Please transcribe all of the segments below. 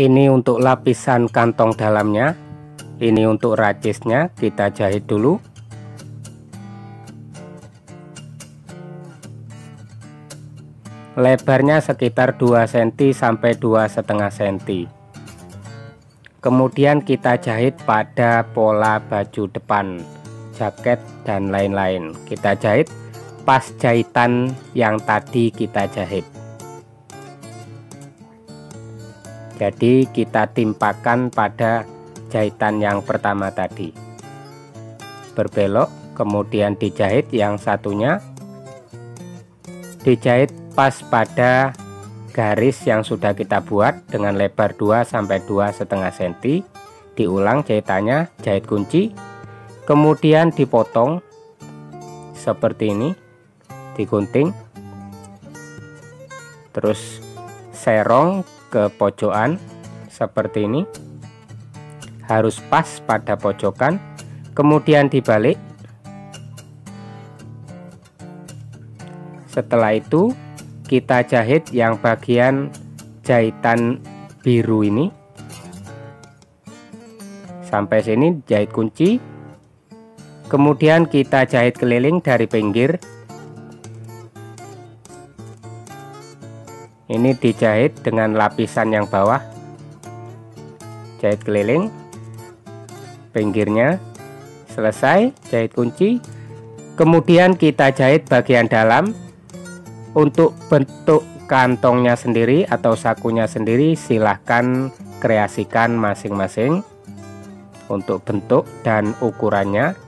ini untuk lapisan kantong dalamnya. Ini untuk racisnya. Kita jahit dulu. Lebarnya sekitar 2 cm sampai 2 setengah cm kemudian kita jahit pada pola baju depan jaket dan lain-lain. Kita jahit pas jahitan yang tadi kita jahit jadi kita timpakan pada jahitan yang pertama tadi. Berbelok kemudian dijahit yang satunya. Dijahit pas pada garis yang sudah kita buat dengan lebar 2 sampai 2 setengah cm diulang jahitannya jahit kunci. Kemudian dipotong seperti ini digunting. Terus serong ke pojokan seperti ini. Harus pas pada pojokan kemudian dibalik. Setelah itu kita jahit yang bagian jahitan biru ini. Sampai sini jahit kunci. Kemudian kita jahit keliling dari pinggir ini dijahit dengan lapisan yang bawah. Jahit keliling. Pinggirnya. Selesai jahit kunci. Kemudian kita jahit bagian dalam. Untuk bentuk kantongnya sendiri atau sakunya sendiri silahkan kreasikan masing-masing. Untuk bentuk dan ukurannya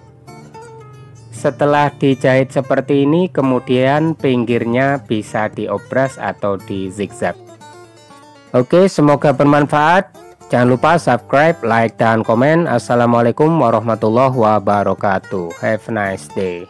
setelah dijahit seperti ini kemudian pinggirnya bisa diobras atau di zigzag Oke semoga bermanfaat. Jangan lupa subscribe like dan komen. Assalamualaikum warahmatullahi wabarakatuh. Have a nice day